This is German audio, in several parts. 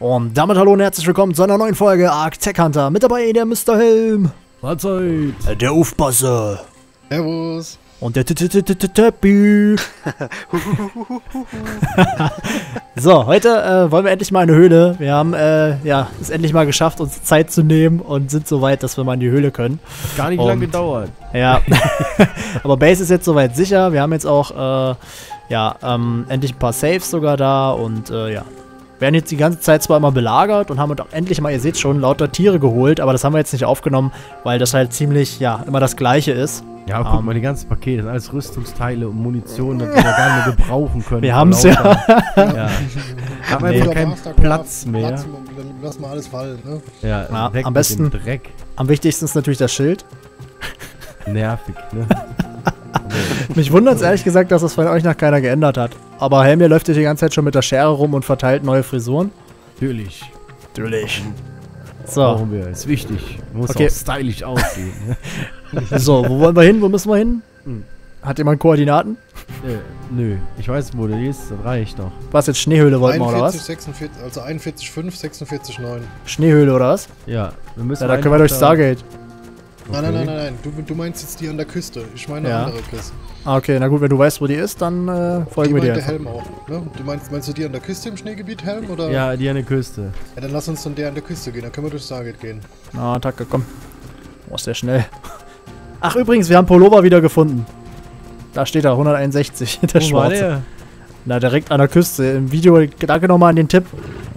Und damit hallo und herzlich willkommen zu einer neuen Folge Arc Tech Hunter. Mit dabei der Mr. Helm, Mahlzeit. der Aufpasser Servus. und der Tippi. So, heute äh, wollen wir endlich mal in eine Höhle. Wir haben äh, ja, es endlich mal geschafft, uns Zeit zu nehmen und sind so weit, dass wir mal in die Höhle können. Gar nicht lange gedauert. Ja, aber Base ist jetzt soweit sicher. Wir haben jetzt auch äh, ja, ähm, endlich ein paar Saves sogar da und äh, ja. Werden jetzt die ganze Zeit zwar immer belagert und haben uns auch endlich mal, ihr seht schon, lauter Tiere geholt, aber das haben wir jetzt nicht aufgenommen, weil das halt ziemlich, ja, immer das Gleiche ist. Ja, aber guck Ähm. mal, die ganzen Pakete, das sind alles Rüstungsteile und Munition, die wir gar nicht mehr gebrauchen können. Wir vor haben's lauter- ja. Haben Nee. einfach keinen Mastercraft, Platz mehr. Platz, dann lass mal alles fallen, ne? Ja, Ja, weg am mit besten- dem Dreck. Am wichtigsten ist natürlich das Schild. Nervig, ne? Mich wundert es ehrlich gesagt, dass das von euch noch keiner geändert hat. Aber Helmir läuft hier die ganze Zeit schon mit der Schere rum und verteilt neue Frisuren. Natürlich. Natürlich. So, Brauchen wir. Ist wichtig. Muss Okay. auch stylisch aussehen. ne? so, wo wollen wir hin? Wo müssen wir hin? Hm. Hat jemand Koordinaten? äh, nö, ich weiß, wo der ist. Das reicht doch. Was jetzt Schneehöhle wollten wir oder 41, was? 46, also 41, 5, 46, 9. Schneehöhle oder was? Ja, wir müssen Ja, da können wir durch Stargate. Nein, nein, Okay. nein, nein, nein. Du, du meinst jetzt die an der Küste. Ich meine Ja. andere Küste. Ah, okay, na gut, wenn du weißt, wo die ist, dann äh, Die folgen wir dir. der. Helm auch. Ne? Du meinst, meinst du die an der Küste im Schneegebiet, Helm? Oder? Ja, die an der Küste. Ja, dann lass uns dann der an der Küste gehen. Dann können wir durch Stargate gehen. Na, Attacke, komm. Boah, ist der schnell. Ach, übrigens, wir haben Pullover wieder gefunden. Da steht er, 161, der Wo war schwarze. der? Na, direkt an der Küste. Im Video, danke nochmal an den Tipp.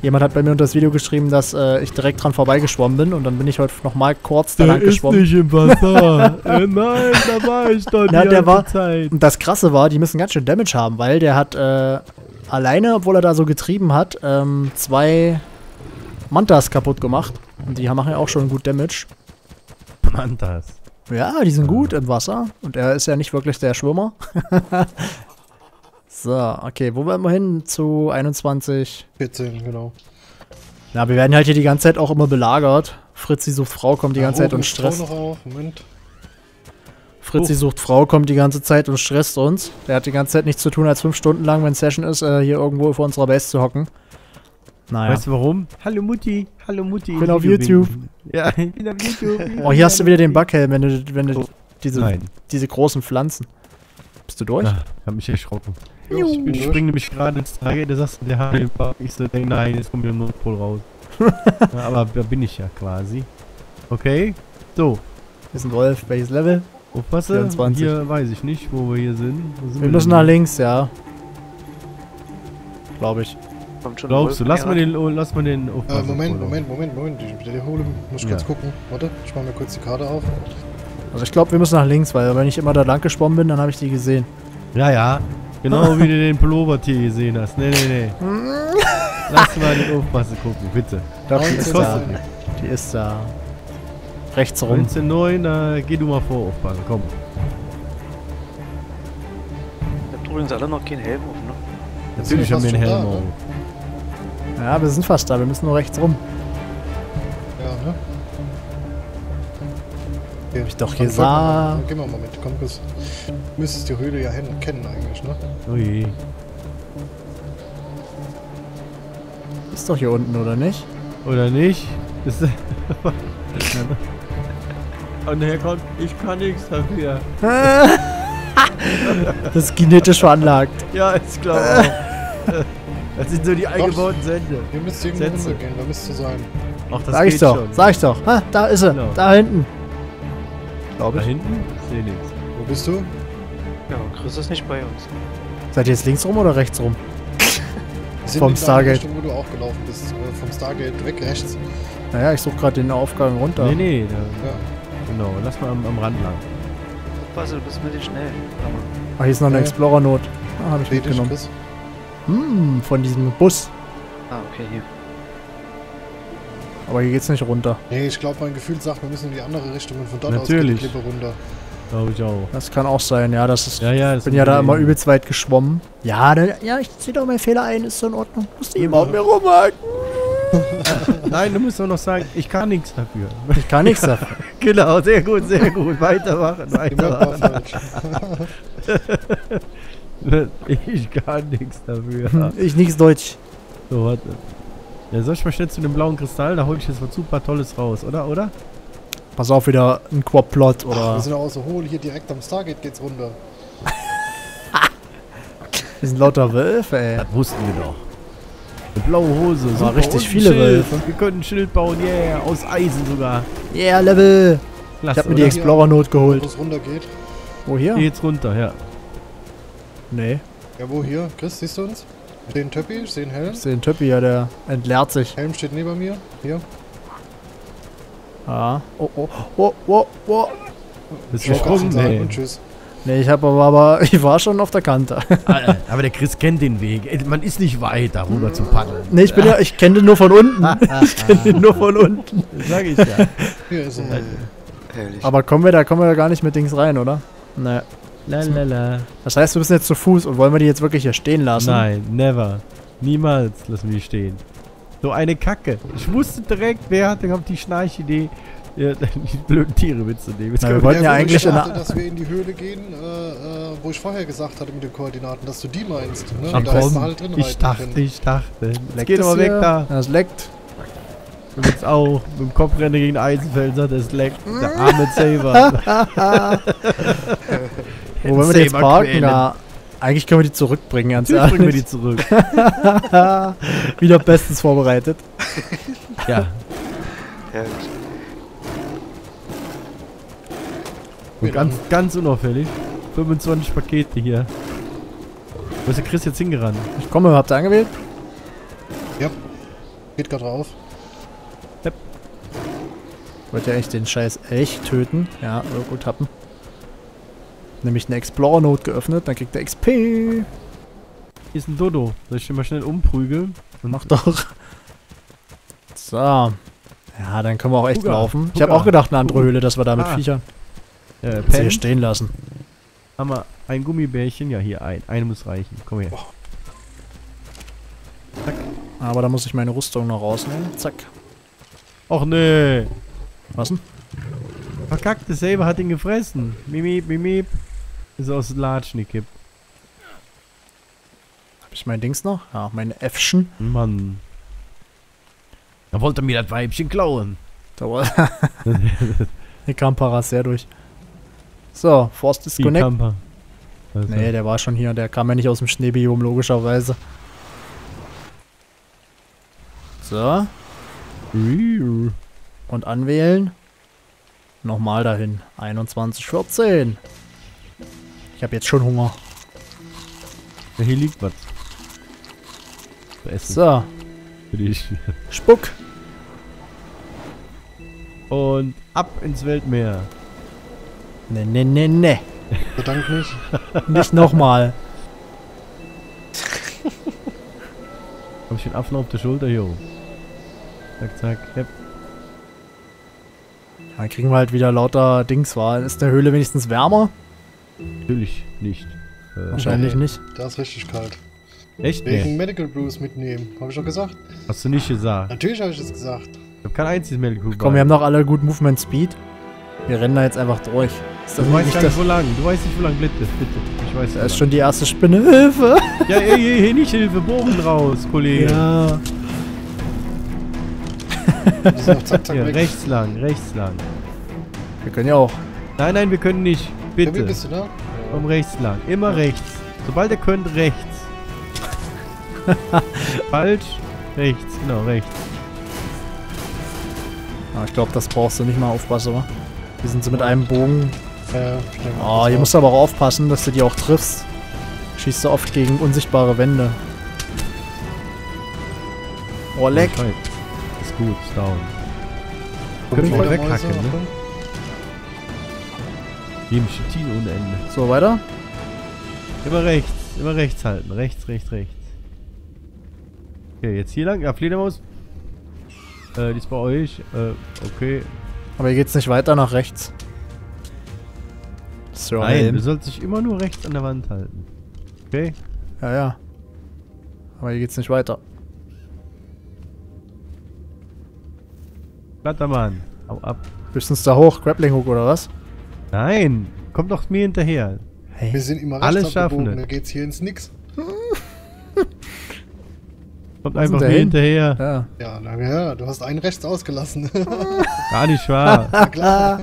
Jemand hat bei mir unter das Video geschrieben, dass äh, ich direkt dran vorbeigeschwommen bin und dann bin ich heute nochmal kurz da lang geschwommen. im Wasser. äh, nein, da war ich doch Na, der war- Zeit. Und das Krasse war, die müssen ganz schön Damage haben, weil der hat äh, alleine, obwohl er da so getrieben hat, ähm, zwei Mantas kaputt gemacht. Und die haben- machen ja auch schon gut Damage. Mantas. Ja, die sind gut im Wasser. Und er ist ja nicht wirklich der Schwimmer. so, okay, wo wollen wir hin? Zu 21. 14, genau. Ja, wir werden halt hier die ganze Zeit auch immer belagert. Fritzi sucht Frau, kommt die ganze Zeit oben und ist Frau stresst. noch auf. Moment. Fritzi Oh. sucht Frau, kommt die ganze Zeit und stresst uns. Der hat die ganze Zeit nichts zu tun, als fünf Stunden lang, wenn Session ist, äh, hier irgendwo vor unserer Base zu hocken. Naja. Weißt du warum? Hallo Mutti, hallo Mutti. Ich bin auf YouTube. winken. Ja, ich bin auf YouTube. Oh, hier hast du wieder den Bughelm, wenn du, wenn du Oh. diese, Nein, diese großen Pflanzen. Bist du durch? ah, hab mich erschrocken. Jo, Ich springe nämlich gerade ins Tage, der sagt, der hat den. Ich so, denk, nein, jetzt kommt ein Notpol raus. ja, aber da bin ich ja quasi. Okay, so, Wir sind Wolf, welches Level? aufpasse. 24. Hier weiß ich nicht, wo wir hier sind. Wo sind Wir müssen nach links, ja. Glaube ich. Kommt schon Glaubst du? Lass mal den, oh, lass mal den Äh. Moment. Moment, Moment, Moment. Ich wiederhole. Muss ich kurz Ja. gucken. Warte, ich mache mir kurz die Karte auf. Also ich glaube, wir müssen nach links, weil wenn ich immer da lang geschwommen bin, dann habe ich die gesehen. Ja, ja. Genau wie du den Pullover-Tier gesehen hast. Nee, nee, nee. Lass mal den Aufpasse gucken, bitte. Doch, die ist da. 19. Die ist da. Rechts rum. 19.9, da geh du mal vor, aufpassen, komm. Ihr habt übrigens alle noch keinen Helm auf, ne? Natürlich haben wir einen Helm auf. da, Ja, wir sind fast da. Wir müssen nur rechts rum. Hab ich doch gesagt. Gehen wir mal mit. Komm, bis. Du müsstest die Höhle ja hin- kennen eigentlich, ne? Je. Ist doch hier unten, oder nicht? Oder nicht? Das Und er kommt, ich kann nichts dafür. das ist genetisch veranlagt. Ja, ist klar. auch. Das sind so die eingebauten Sende. Ihr müsst irgendwo runtergehen, da müsst ihr sein. Ach, das Sag ich doch. schon. Sag ich doch. Ha, da ist sie. Genau. Da hinten. Glaube Da ich. hinten? Ich sehe nichts. Wo bist du? Ja, Chris ist nicht bei uns. Seid ihr jetzt links rum oder rechts rum? Vom Stargate. Richtung, wo du auch gelaufen bist. äh, Vom Stargate weg rechts. Naja, ich suche gerade den Aufgang runter. Nee, nee, da, Ja. genau. Lass mal am, am Rand lang. Aufpasse, du bist mit dir schnell. Ach, hier ist noch eine Okay. Explorer-Not. Ah, habe ich mitgenommen. Hm, von diesem Bus. Ah, okay, hier. Aber hier geht's nicht runter. Nee, ich glaube, mein Gefühl sagt, wir müssen in die andere Richtung und von dort Natürlich. aus geht die Klippe runter. Glaube ich auch. Das kann auch sein, ja. Das ist. Ja, ja. Ich das bin ja da immer übelst weit geschwommen. Ja, da, ja, ich sehe doch meinen Fehler ein, ist so in Ordnung. Musste eben auf mir rumhaken. Nein, du musst doch noch sagen, ich kann nichts dafür. Ich kann nichts dafür. genau, sehr gut, sehr gut. Weitermachen, weitermachen. Ich kann nichts dafür. Ich nix Deutsch. So, warte. Ja, soll ich mal schnell zu dem blauen Kristall? Da hol ich jetzt was super Tolles raus, oder? Oder? Pass auf, wieder ein Quad-Plot Wir oder. sind auch so hohl, hier direkt am Stargate geht's runter. Wir sind lauter Wölfe, ey. Das wussten wir doch. Eine blaue Hose. super. richtig viele Schild. Wölfe. Wir können ein Schild bauen, yeah. Aus Eisen sogar. Yeah, Level! Klasse, Ich hab mir die oder? Explorer-Note Wo geholt. es runter geht. Wo hier? Hier geht's runter, ja. Nee. Ja, wo hier? Chris, siehst du uns? Ich sehe einen Töppi, ich sehe einen Helm. Ich sehe den Töppi ja, der entleert sich. Helm steht neben mir. Hier. Ah. Oh, oh, oh, oh, oh. Ist Schau kurz gesprungen, und tschüss. Nee, ich hab aber, aber ich war schon auf der Kante. Ah, Aber der Chris kennt den Weg. Ey, Man ist nicht weit, da rüber zu paddeln. Nee, ich bin ja, ich kenne den nur von unten. Ich kenne den nur von unten. Das sag ich ja. Hier ist er. Herrlich. Aber kommen wir da, kommen wir da gar nicht mit Dings rein, oder? Nee. Lalala. Das heißt, wir müssen jetzt zu Fuß und wollen wir die jetzt wirklich hier stehen lassen? Nein, never. Niemals lassen wir die stehen. So eine Kacke. Ich wusste direkt, wer hatte gehabt die Schnarchidee, ja, die blöden Tiere mitzunehmen. Jetzt Na, wir wollten ja ich eigentlich in dachte, der- dass wir in die Höhle gehen, äh, äh, wo ich vorher gesagt hatte mit den Koordinaten, dass du die meinst. Ne? Ach Und da komm, man halt drin ich dachte, können. ich dachte. Leckt Geht aber weg da. Ja, das leckt. Du willst auch mit dem Kopfrennen gegen Eisenfeld, sagt es leckt. Der arme Saver. Wo wollen wir die jetzt parken? quälen. Da. Eigentlich können wir die zurückbringen, ganz Natürlich bringen wir ehrlich. die zurück. Wieder bestens vorbereitet. Ja. Herrlich. Und ganz, ganz unauffällig. 25 Pakete hier. Wo ist der Chris jetzt hingerannt? Ich komme, habt ihr angewählt? Ja. Geht gerade drauf. Wollt ihr echt den scheiß Elch töten? Ja, so gut happen. Nämlich eine Explorer-Note geöffnet, dann kriegt er XP. Hier ist ein Dodo. Soll ich den mal schnell umprügeln? Mach doch. So. Ja, dann können wir auch echt Huga, laufen. Ich habe auch gedacht, eine andere Huga. Höhle, dass wir da mit Ah. Viechern Äh, hier stehen lassen. Haben wir ein Gummibärchen? Ja, hier, ein. Eine muss reichen. Komm her. Aber da muss ich meine Rüstung noch rausnehmen. Zack. Och nee. Was denn? Verkackte Saber hat ihn gefressen. Mimip, mimip. Ist aus dem Latschen gekippt. Hab ich mein Dings noch? Ja, meine Äffchen. Mann. Da wollte mir das Weibchen klauen. Da war Hier kam Paracer durch. So, Force Die Disconnect. Also, Nee, der war schon hier. Der kam ja nicht aus dem Schneebiom, logischerweise. So. Und anwählen. Nochmal dahin. 21,14. Ich habe jetzt schon Hunger. Ja, hier liegt was. Zu essen. So, Für dich. Spuck. Und ab ins Weltmeer. Ne, ne, ne, ne. Bedank mich. Nicht nochmal. Hab ich den Affen auf der Schulter, jo. Zack, zack. Yep. Dann kriegen wir halt wieder lauter Dings, war. Ist der Höhle wenigstens wärmer? Natürlich nicht. Äh, Wahrscheinlich nicht. Da ist richtig kalt. echt? Wegen Nee. Medical Brews mitnehmen. Habe ich doch gesagt. Hast du nicht gesagt. Natürlich habe ich das gesagt. Ich hab kein einziges Medical Komm, wir haben noch alle gut Movement Speed. Wir rennen da jetzt einfach durch. Ist das Du weißt nicht gar das? nicht, wo lang. Du weißt nicht, wo lang. Bitte, bitte. Ich weiß Da ist lang. schon die erste Spinne. Hilfe! Ja, ey, ey, ey, nicht Hilfe. Bogen raus, Kollege. Ja. Die sind noch zack, zack Hier, weg. rechts lang, rechts lang. Wir können ja auch. Nein, nein, wir können nicht. Ja, wie Bitte. bist du da? Komm rechts lang. Immer rechts. Sobald ihr könnt, rechts. Falsch. Rechts, genau, rechts. Ah, ich glaube, das brauchst du nicht mal aufpassen, oder? Hier sind sie mit einem Bogen. Ja, mal, Oh, hier musst du aber auch aufpassen, dass du die auch triffst. Schießt du oft gegen unsichtbare Wände. Oh, leck. Oh. Ist gut, ist down. Können wir weghacken, ne? Geben Chitin ohne Ende. So, weiter. Immer rechts, immer rechts halten. Rechts, rechts, rechts. Okay, jetzt hier lang. Ja, Fledermaus. Äh, die ist bei euch. Äh, okay. Aber hier geht's nicht weiter nach rechts. So, Nein, du Helm. sollst dich immer nur rechts an der Wand halten. Okay? Ja, ja. Aber hier geht's nicht weiter. Flattermann. Hau ab. Höchstens da hoch. Grappling Hook oder was? Nein, komm doch mir hinterher. Wir sind immer Alles rechts schaffen abgebogen, wir. da geht's hier ins Nix. Kommt einfach mir hin? hinterher. Ja. Ja, na ja, du hast einen rechts ausgelassen. Gar nicht wahr. Na klar.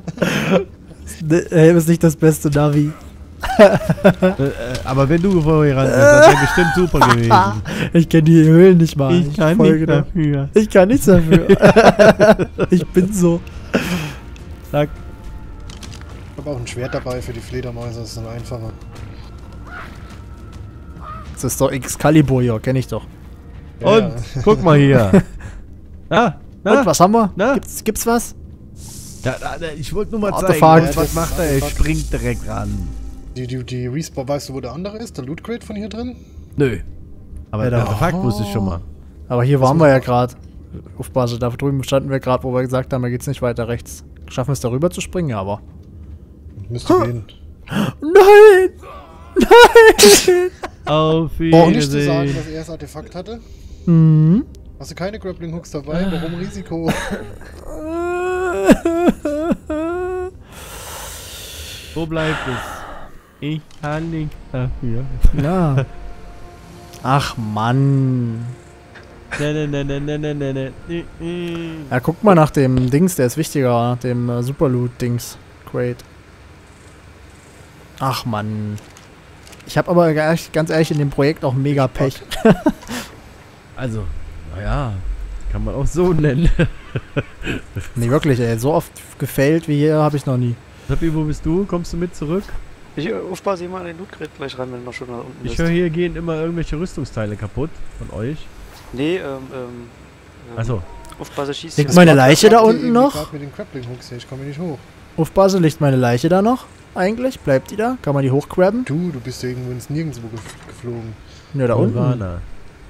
Ne, Helm ist nicht das beste Navi. äh, äh, aber wenn du vorher ran bist, das wäre bestimmt super gewesen. Ich kenne die Höhlen nicht mal. Ich kann folge nicht da- dafür. Ich kann nichts dafür. ich bin so. Zack. Ich habe auch ein Schwert dabei für die Fledermäuse, das ist dann einfacher. Das ist doch Excalibur, ja, kenne ich doch. Ja, Und, guck mal hier. Ah, na, Und, was haben wir? Na? Gibt's, gibt's was? Ja, da, da, ich wollte nur mal zeigen, Ja, was das macht er? Er springt direkt ran. Die, die, die Respawn, weißt du, wo der andere ist? Der Loot Crate von hier drin? Nö. Aber Ja, der da- Artefakt wusste ich schon mal. Aber hier waren wir ja gerade. Auf Basis, da drüben standen wir gerade, wo wir gesagt haben, da geht's nicht weiter rechts. Schaffen wir es darüber zu springen? Aber müsste huh. gehen. Nein! Nein! Auf oh, Wiedersehen. Auch nicht zu sagen, dass er das Artefakt hatte. Mhm. Hast du keine Grappling Hooks dabei? Warum Risiko? Wo bleibt es? Ich kann nichts dafür. Ja. Ach Mann. Ne, ne, ne, ne, ne, ne, ne. ne. Ja, guck mal nach dem Dings, der ist wichtiger, nach dem äh, Superloot-Dings. Great. Ach Mann. Ich habe aber ganz ehrlich in dem Projekt auch mega Pech. Also, naja, kann man auch so nennen. nee, wirklich, ey. So oft gefailt wie hier habe ich noch nie. Sappi, wo bist du? Kommst du mit zurück? Ich äh, aufpasse mal an den Loot Crate gleich ran, wenn man schon da unten Ich ist. höre, hier gehen immer irgendwelche Rüstungsteile kaputt von euch. Nee, ähm, ähm. ähm, Achso, Aufpasse schießt Liegt meine Leiche da unten noch? mit den Grappling Hooks hier, ich komme hier nicht hoch. Auf Basel liegt meine Leiche da noch? Eigentlich? Bleibt die da? Kann man die hochgrabben? Du, du bist ja irgendwo ins Nirgendwo ge geflogen. Ja, da unten. Nirvana.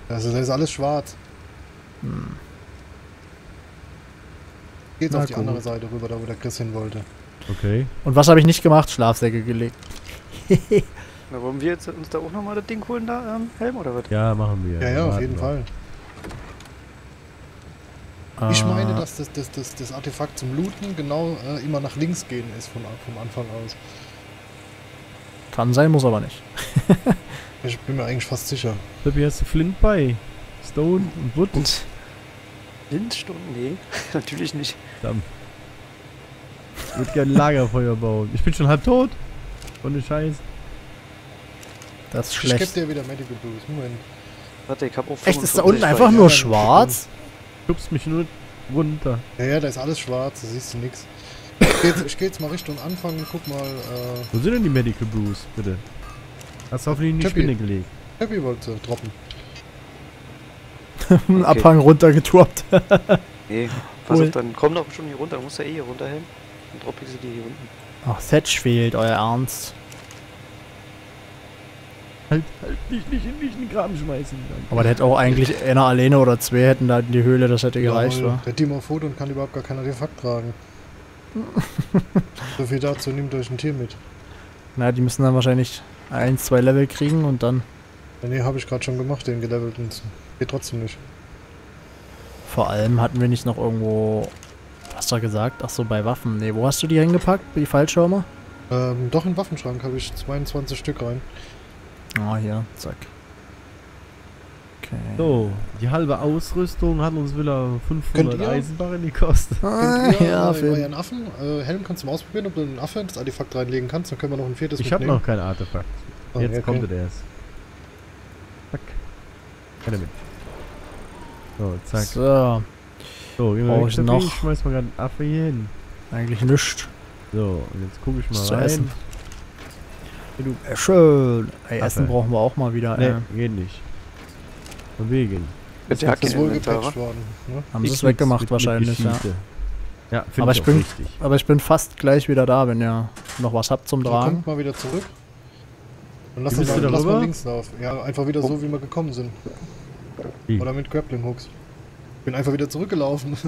Also, da ist alles schwarz. Hm. Geht's Na auf die gut. andere Seite rüber, da wo der Chris hin wollte. Okay. Und was habe ich nicht gemacht? Schlafsäcke gelegt. Na, wollen wir jetzt uns da auch nochmal das Ding holen, da, ähm, Helm, oder was? Ja, machen wir. Ja, ja, auf jeden wir. Fall. Ich Äh, meine, dass das, das, das, das Artefakt zum Looten genau äh, immer nach links gehen ist von, vom Anfang aus. Kann sein, muss aber nicht. Ich bin mir eigentlich fast sicher. Sappi, hast du Flint bei? Stone und Wood? Und. Windstunden? Nee, natürlich nicht. Verdammt. Ich würde gerne Lagerfeuer bauen. Ich bin schon halb tot. Ohne Scheiß. Das ist Ich geb schlecht. dir wieder Medical Boost. Moment. Warte, ich hab auch Echt, ist da 55 unten einfach nur schwarz? Schubst mich nur runter. Ja, ja, da ist alles schwarz, da siehst du nix. Ich geh jetzt, ich geh jetzt mal Richtung Anfang und guck mal, äh, Wo sind denn die Medical Brews, bitte? Hast du hoffentlich in die Tippi. Spinne gelegt. Happy wollte droppen. Ein Abhang runtergeturbt. Nee, pass Cool. auf, dann komm doch schon hier runter, dann musst du eh hier runter Helm. Dann dropp ich sie dir hier unten. Ach, Thatch fehlt, euer Ernst. Halt, halt, nicht, nicht, nicht in den Graben schmeißen. Danke. Aber der hätte auch eigentlich einer alleine oder zwei hätten da in die Höhle, das hätte gereicht, Jawohl, wa? Der Dimorphodon kann überhaupt gar kein Artefakt tragen. so viel dazu, nehmt euch ein Tier mit. Na, die müssen dann wahrscheinlich ein, zwei Level kriegen und dann. Ja, nee, habe ich gerade schon gemacht, den gelevelten. Geht trotzdem nicht. Vor allem hatten wir nicht noch irgendwo. Was hast du da gesagt? Ach so, bei Waffen. Nee, wo hast du die hingepackt? Die Fallschirme? Ähm, doch im Waffenschrank habe ich 22 Stück rein. Ah, hier, zack. Okay. So, die halbe Ausrüstung hat uns wieder 500 Könnt ihr? Eisenbarren gekostet. Ah, ihr, ja, äh, für euren Affen, äh, Helm kannst du mal ausprobieren, ob du einen Affe ins Artefakt reinlegen kannst, dann können wir noch ein viertes Ich habe noch kein Artefakt. Ah, Jetzt ja, okay. kommt es erst. Zack. Keine mit. So, zack. So, So, gehen wir Brauch ich noch? Ich schmeiß mal gerade einen Affe hier hin. eigentlich nichts. So, und jetzt gucke ich mal rein. essen. Du. Äh, schön. Ey, Affe. Essen brauchen wir auch mal wieder. Nee, Äh. geht nicht. Von wegen. Mit Das ist wohl gepatcht worden. Ne? Haben sie es weggemacht mit- mit wahrscheinlich, ja. Geschichte. Ja, find Aber ich ich auch bin- richtig. Aber ich bin fast gleich wieder da, wenn ihr noch was habt zum Dann Tragen. kommt mal wieder zurück. Und lass, Wie uns mal, lass mal links laufen. Ja, einfach wieder so, wie wir gekommen sind. Wie? Oder mit Grappling Hooks. Bin einfach wieder zurückgelaufen.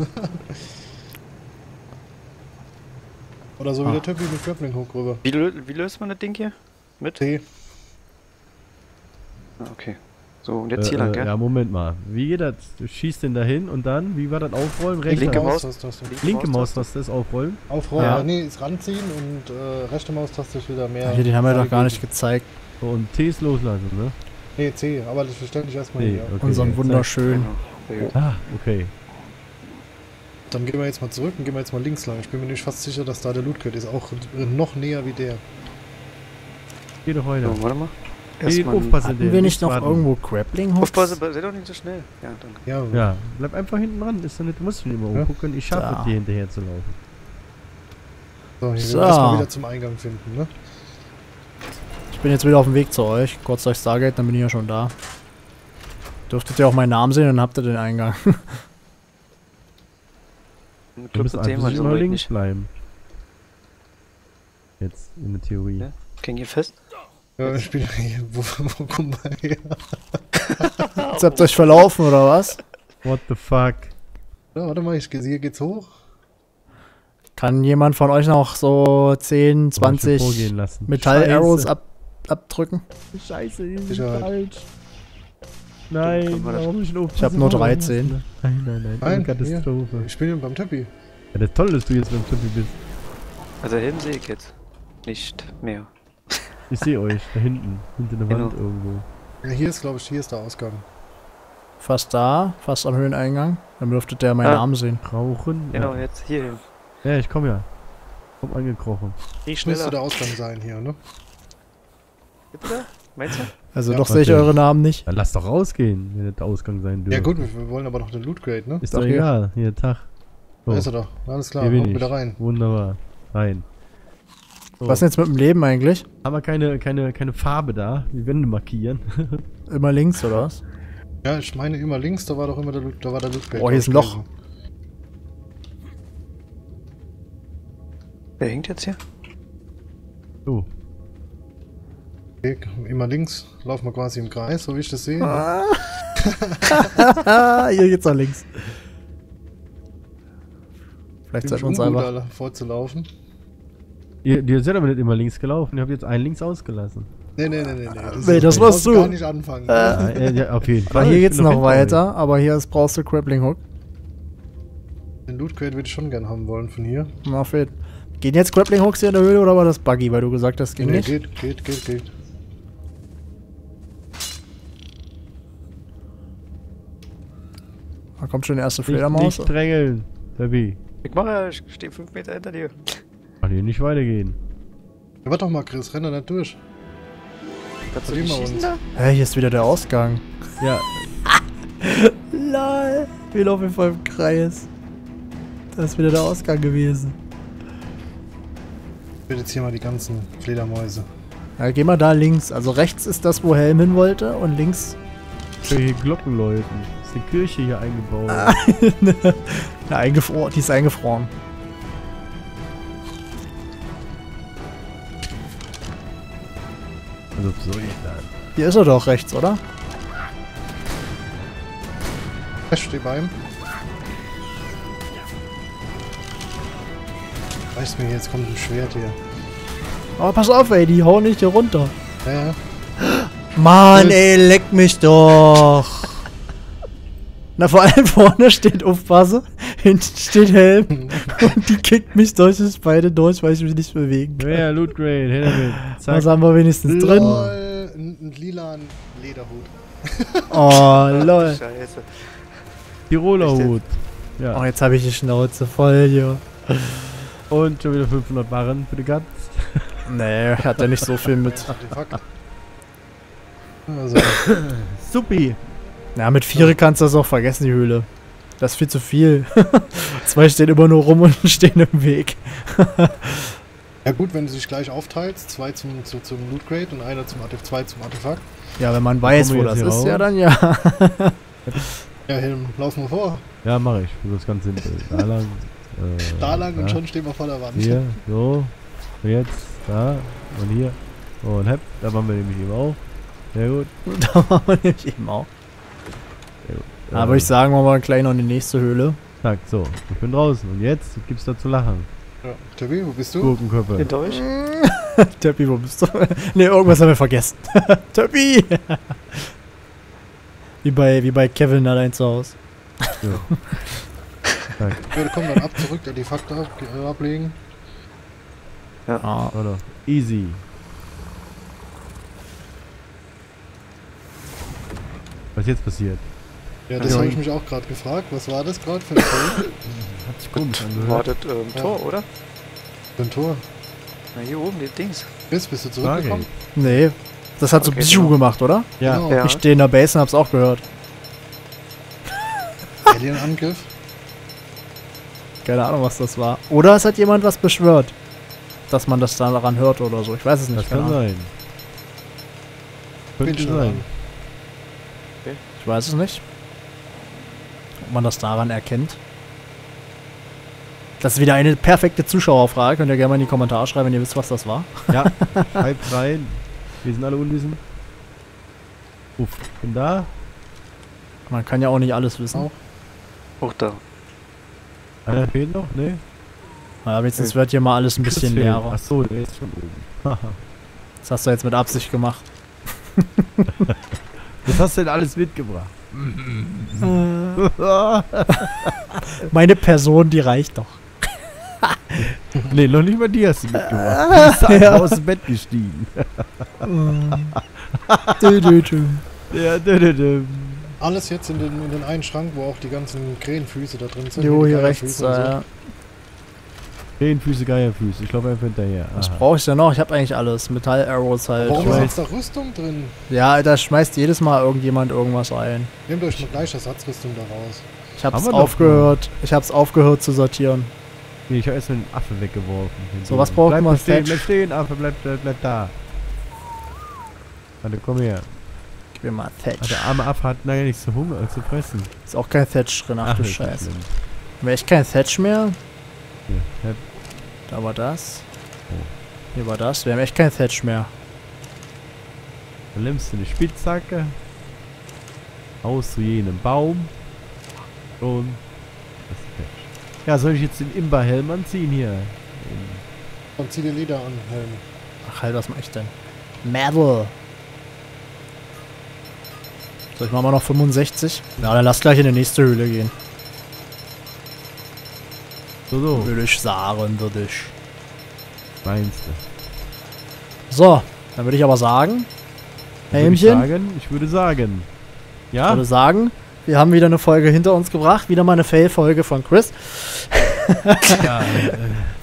Oder so wie Ah. der Töppi mit Grappling Hook rüber. Wie, wie löst man das Ding hier? Mit? T. Ah, okay. So, und jetzt hier Äh, lang, äh, gell? Ja, Moment mal. Wie geht das? Du schießt den dahin und dann, wie war das aufrollen? Rechte Linke Maus. Maus. Maustaste. Linke Maustaste. Maustaste ist aufrollen. Aufrollen, Ja. nee, ist ranziehen und äh, rechte Maustaste ist wieder mehr. Hier, den haben wir doch gar nicht gezeigt. So, und T ist loslassen, ne? Nee, C, aber das verstelle ich erstmal Nee, hier. okay. Unseren wunderschönen. Genau. Ah, okay. Dann gehen wir jetzt mal zurück und gehen wir jetzt mal links lang. Ich bin mir nicht fast sicher, dass da der Loot ist. Auch noch näher wie der. Geh doch weiter. So, warte mal. Erstmal aufpassen, Hatten wir nicht noch warten. irgendwo Grappling Hooks? Aufpassen, sei doch nicht so schnell. Ja, danke. Ja, Ja, bleib einfach hinten dran. Ist doch nicht, du musst nicht immer Ja. umgucken. Ich schaffe es, dir hinterher zu laufen. so, hier So. wir erstmal wieder zum Eingang finden, ne? Ich bin jetzt wieder auf dem Weg zu euch. Kurz durch Stargate, dann bin ich ja schon da. Dürftet ihr auch meinen Namen sehen, dann habt ihr den Eingang. Ein Du musst einfach ruhig links nicht. bleiben. Jetzt, in der Theorie. Ja. Ging hier fest? Ja, ich bin hier. Wo, wo kommen wir her? Jetzt habt ihr euch verlaufen, oder was? What the fuck? Ja, warte mal, ich, hier geht's hoch. Kann jemand von euch noch so 10, Hab ich schon 20 vorgehen lassen. Metall-Arrows ab, abdrücken? Scheiße, die sind Sicherheit. falsch. Nein, Kann man das- warum ich Ich hab nur 13. Nein, nein, nein, Nein, Katastrophe. Ich bin hier beim Töppi. Ja, das ist toll, dass du jetzt beim Töppi bist. Also Helm sehe ich jetzt. Nicht mehr. Ich sehe euch, da hinten, hinter der Wand Genau. irgendwo. Ja, hier ist, glaube ich, hier ist der Ausgang. Fast da, fast am Höheneingang. Dann dürftet ihr meinen Ah. Namen sehen. Rauchen. Genau, Ja, jetzt hier hin. ja ich komme ja. Komm angekrochen. Nicht Müsste der Ausgang sein hier, ne? Bitte da? Meinst du? Also Ja. doch sehe ich eure Namen nicht. Dann lass doch rausgehen, wenn der Ausgang sein dürfte. Ja gut, wir, wollen aber noch den Loot Crate, ne? Ist Doch, egal. Hier, Tag. So, Da ist er doch. Alles klar, hier bin kommt ich. wieder rein. Wunderbar. Rein. So. Was ist denn jetzt mit dem Leben eigentlich? Haben wir keine, keine, keine Farbe da? Die Wände markieren. Immer links, oder was? Ja, ich meine immer links, da war doch immer der da war der Loot Crate. Oh, hier ist ein Loch. Wer hängt jetzt hier? So. Okay, immer links, laufen wir quasi im Kreis, so wie ich das sehe. Ah, hier geht's nach links. Vielleicht sollten wir uns einfach. da vorzulaufen. Ihr, ihr seid aber nicht immer links gelaufen. Ihr habt jetzt einen links ausgelassen. Nee, nee, nee, nee. Nee, Nee, das brauch du. gar nicht anfangen. Äh, ja, auf jeden Aber Fall. hier Ich geht's noch weiter, aber hier ist, brauchst du Grappling Hook. Den Loot Crate würde ich schon gern haben wollen von hier. Na, fehlt. Gehen jetzt Grappling Hooks hier in der Höhle oder war das Buggy, weil du gesagt hast, ging nee, nicht? geht, geht, geht, geht. Da kommt schon die erste Nicht, Fledermaus. nicht drängeln. Debbie. Ich mache ja, ich stehe fünf Meter hinter dir. Kann hier nicht weitergehen. Ja, warte doch mal, Chris, renn da nicht durch. Kannst du nicht schießen uns. da? Hä, hier ist wieder der Ausgang. Ja, Lol. Wir laufen voll im Kreis. Das ist wieder der Ausgang gewesen. Ich will jetzt hier mal die ganzen Fledermäuse. Ja, geh mal da links. Also rechts ist das, wo Helm hin wollte und links. ich höre hier Glocken läuten. Ist eine Kirche hier eingebaut. Ah. Na, eingefroren. Die ist eingefroren. Hier ist er doch rechts, oder? Ich steh bei ihm. Reißt mir jetzt kommt ein Schwert hier. Aber pass auf, ey, die hauen nicht hier runter. Ja, ja. Mann, ey, leck mich doch. Na, vor allem vorne steht Aufpasse, hinten steht Helm und die kickt mich durch das beide durch, weil ich mich nicht bewegen kann. Ja, Loot Grade, her damit. Zack. Was haben wir wenigstens drin? Lol, ein, ein lilan Lederhut. Oh, lol. Scheiße. Tiroler Echt jetzt? Hut. Ja. Oh, jetzt habe ich die Schnauze voll hier. Und schon wieder 500 Barren für die Guts. Nee, hat er nicht so viel mit. Artefakt. Also, Supi. Ja, mit Viere kannst du das auch vergessen, die Höhle. Das ist viel zu viel. Zwei stehen immer nur rum und stehen im Weg. ja gut, wenn du dich gleich aufteilst, zwei zum, zu, zum Loot Crate und einer zum Artefakt, zwei zum Artefakt. Ja, wenn man weiß, wo das ist, hier ja raus? dann ja. Ja, Helm, lauf mal vor. Ja, mache ich. Das ist ganz simpel. Da lang. Äh, Da lang und da, schon stehen wir vor der Wand. Hier, so. Und jetzt, da. Und hier. Und hepp. Da waren wir nämlich eben auch. Sehr gut. da machen wir nämlich eben auch. Da würde ich sagen, machen wir gleich noch in die nächste Höhle. Zack, so. Ich bin draußen. Und jetzt gibt's da zu lachen. Ja. Tobi, wo bist du? Gurkenköpfe. Hinter euch? Töppi, wo bist du? ne, irgendwas haben wir vergessen. Töppi! wie, bei, wie bei Kevin allein zu Hause. Ja. Zack. Ja, komm dann ab, zurück, Artefakte ab, äh, ablegen. Ah, Oder? Easy. Was jetzt passiert? Ja, das habe ich mich auch gerade gefragt. Was war das gerade für ein Tor? Hat sich komisch angehört. Wartet ähm, Ja. Tor, oder? für ein Tor? Na, hier oben, die Dings. Chris, bist du zurückgekommen? Nee. Das hat so Okay, Bischu genau. gemacht, oder? Ja, Genau. Ja. Ich stehe in der Base und hab's auch gehört. Alien-Angriff? Keine Ahnung, was das war. Oder es hat jemand was beschwört. Dass man das daran hört oder so. Ich weiß es das nicht. kann Keine Ahnung. sein. Könnte Bin schon sein. an. Ich weiß es nicht. Ob man das daran erkennt. Das ist wieder eine perfekte Zuschauerfrage. Könnt ihr gerne mal in die Kommentare schreiben, wenn ihr wisst, was das war. Ja, schreibt rein. Wir sind alle unwissend. Uff, bin da. Man kann ja auch nicht alles wissen. Auch. Auch da. Einer fehlt noch? Ne? Naja, wenigstens wird hier mal alles ein bisschen leerer. Achso, der ist schon oben. Das hast du jetzt mit Absicht gemacht. Was hast du denn alles mitgebracht? Meine Person, die reicht doch. ne, noch nicht mal die hast du mitgebracht. Du bist einfach Ja. aus dem Bett gestiegen. Dö, dö, dö. Ja, dö, dö, dö. Alles jetzt in den, in den einen Schrank, wo auch die ganzen Krähenfüße da drin sind. Jo, die hier rechts. so. Äh, Füße, Geierfüße. Ich glaube einfach hinterher. was brauche ich denn noch? Ich habe eigentlich alles. Metall-Arrows halt. Warum Ich ist jetzt da Rüstung drin? Ja, da schmeißt jedes Mal irgendjemand irgendwas ein. Nehmt euch gleich Ersatzrüstung da raus. Ich wir doch aufgehört. Ich hab's aufgehört zu sortieren. Nee, ich habe erstmal den Affe weggeworfen. So, was braucht man? stehen, bleib stehen, Affe, bleib, bleib, bleib da. Warte, komm her. Gib mir mal Thatch. der arme Affe hat nachher nicht so Hunger zu fressen. Ist auch kein Thatch drin. Ach, du ist nicht Scheiße. Wäre echt kein Thatch mehr? Hier, ja, Da war das. Oh. Hier war das. Wir haben echt kein Thatch mehr. dann nimmst du eine Spitzhacke. Haust du jenem Baum. Und. Das ist Patch. Ja, soll ich jetzt den Imba-Helm anziehen hier? Den- Dann zieh dir Leder an, Helm. Ach halt, was mach ich denn? Metal. So, ich mach mal noch 65. Ja, dann lass gleich in die nächste Höhle gehen. So, so. Würde ich sagen, würde ich. Meinst du? So, dann würde ich aber sagen, Dann würde ich sagen, ich würde sagen. ich Ja? würde sagen, wir haben wieder eine Folge hinter uns gebracht. Wieder mal eine Fail-Folge von Chris. ja äh,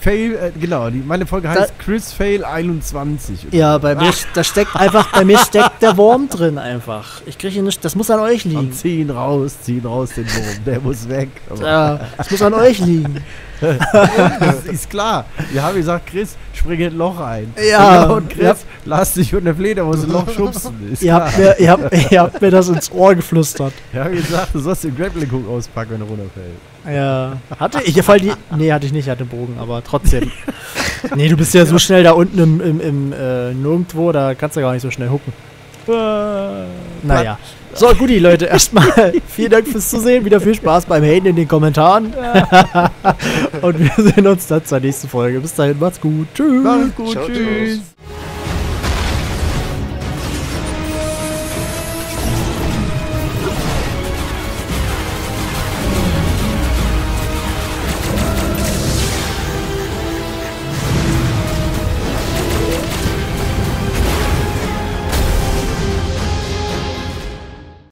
Fail, äh, genau, die, meine Folge heißt Chris Fail 21. oder Ja, bei mir, da steckt einfach, bei mir steckt der Wurm drin einfach. Ich kriege ihn nicht, das muss an euch liegen. zieh ihn raus, zieh ihn raus, den Wurm. Der muss weg. Ja, das muss an euch liegen. das ist klar. Wir haben gesagt, Chris, spring in ein Loch ein. Ja, Und Chris, ja. lass dich von der Fledermaus ein Loch schubsen. Ist Ihr klar. habt, mir, ihr, habt, ihr habt mir das ins Ohr geflüstert. Wir haben gesagt, du sollst den Grappling Hook auspacken, wenn er runterfällt. Ja. Hatte ich, fall die. Nee, hatte ich nicht, ich hatte einen Bogen, aber trotzdem. Nee, du bist ja so schnell da unten im, im, im äh, Nirgendwo, da kannst du gar nicht so schnell hucken. Naja. So, guti, Leute, erstmal vielen Dank fürs Zusehen. Wieder viel Spaß beim Haten in den Kommentaren. Und wir sehen uns dann zur nächsten Folge. Bis dahin, macht's gut. Tschüss. Mach's gut, Ciao, tschüss. tschüss.